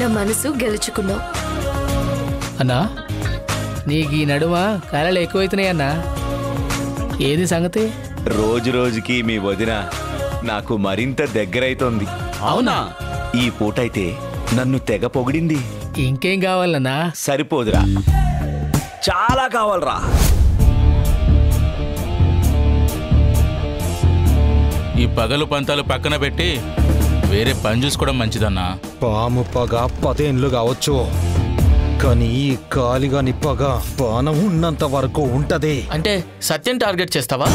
నా మనసు గెలుచుకున్నావు. అన్నా నీకు ఈ నడుమ కళలు ఎక్కువైతున్నాయి అన్నా. ఏది సంగతి? రోజు రోజుకి మీ వదిన నాకు మరింత దగ్గరైతోంది. అవునా? ఈ పూటైతే నన్ను తెగ పొగిడింది. ఇంకేం కావాలన్నా? సరిపోదురా. చాలా కావాలరా. ఈ పగలు పంతాలు పక్కన పెట్టి వేరే పని చూసుకోవడం మంచిదన్నా? పాము పగ పదేండ్లు కావచ్చు. కానీ ఈ కాలిగాని పగ బాణం ఉన్నంత వరకు ఉంటది. అంటే సత్యం టార్గెట్ చేస్తావా?